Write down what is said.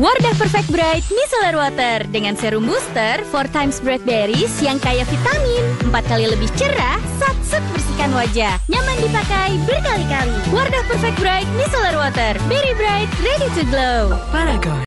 Wardah Perfect Bright Micellar Water dengan serum booster 4 times bright berries yang kaya vitamin. 4 kali lebih cerah, saat set bersihkan wajah. Nyaman dipakai berkali-kali. Wardah Perfect Bright Micellar Water Berry Bright, ready to glow. Paragon